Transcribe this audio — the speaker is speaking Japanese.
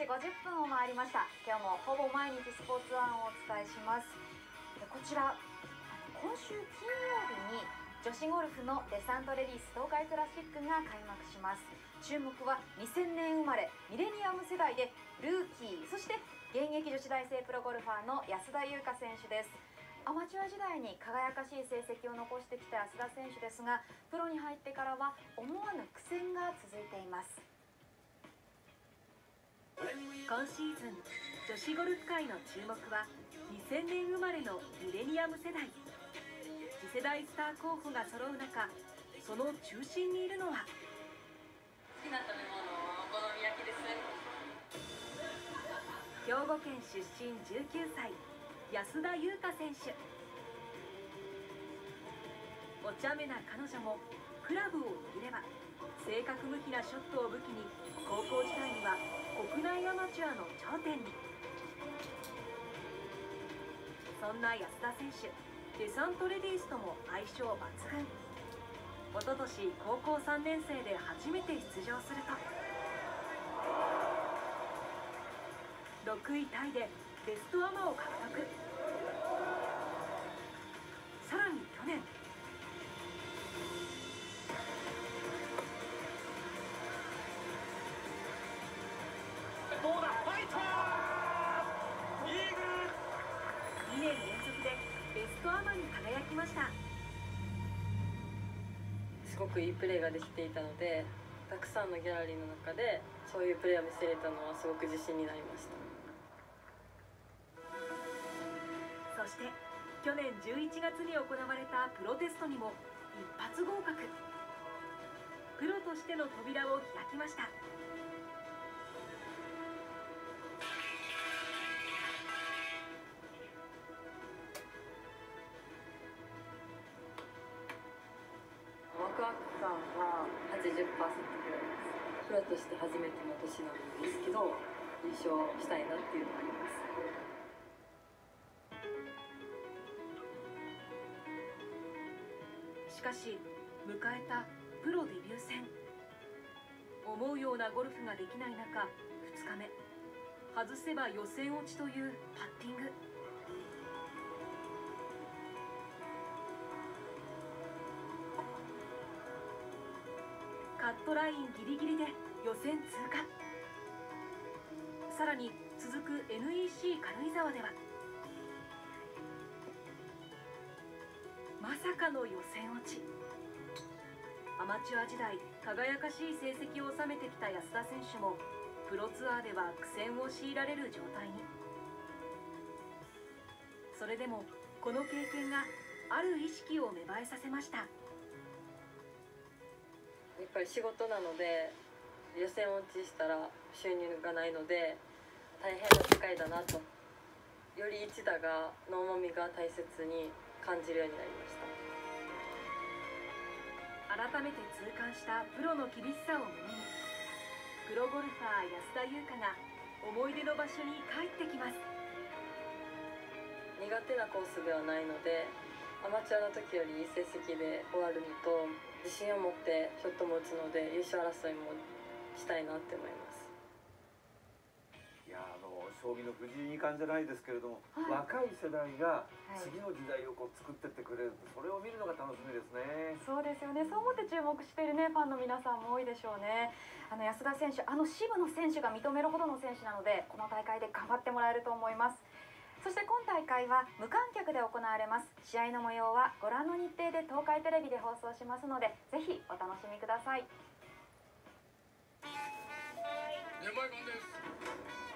時50分を回りました。今日もほぼ毎日スポーツワンをお伝えします。こちら今週金曜日に女子ゴルフのデサントレディス東海クラシックが開幕します。注目は2000年生まれミレニアム世代でルーキーそして現役女子大生プロゴルファーの安田優花選手です。アマチュア時代に輝かしい成績を残してきた安田選手ですがプロに入ってからは思わぬ苦戦が続いています。今シーズン女子ゴルフ界の注目は2000年生まれのミレニアム世代。次世代スター候補が揃う中その中心にいるのは？好きな食べ物お好み焼きです。兵庫県出身19歳安田優花選手。お茶目な彼女もクラブを正確無比なショットを武器に高校時代には国内アマチュアの頂点に。そんな安田選手デサントレディースとも相性抜群。おととし高校3年生で初めて出場すると。6位タイでベストアマを獲得。きました。すごくいいプレーができていたのでたくさんのギャラリーの中でそういうプレーを見せれたのはすごく自信になりました。そして去年11月に行われたプロテストにも一発合格。プロとしての扉を開きました感は80%ぐらいですプロとして初めての年なんですけど優勝したいなっていうのがあります。しかし迎えたプロデビュー戦思うようなゴルフができない中2日目。外せば予選落ちというパッティング。カットラインギリギリで予選通過。さらに続く NEC 軽井沢ではまさかの予選落ち。アマチュア時代輝かしい成績を収めてきた安田選手もプロツアーでは苦戦を強いられる状態に。それでもこの経験がある意識を芽生えさせました。やっぱり仕事なので予選落ちしたら収入がないので大変な世界だなとより一打がの重みが大切に感じるようになりました。改めて痛感したプロの厳しさを胸にプロゴルファー安田優花が思い出の場所に帰ってきます。苦手なコースではないのでアマチュアの時よりいい成績で終わるのと自信を持ってショットも打つので優勝争いもしたいなって思います。いやあの将棋の藤井二冠じゃないですけれども、はい。若い世代がはい。次の時代をこう作ってってくれるそれを見るのが楽しみですね。そうですよね。そう思って注目しているねファンの皆さんも多いでしょうね。あの安田選手あの渋野選手が認めるほどの選手なのでこの大会で頑張ってもらえると思いますそして今大会は無観客で行われます。試合の模様はご覧の日程で東海テレビで放送しますのでぜひお楽しみください。2枚番です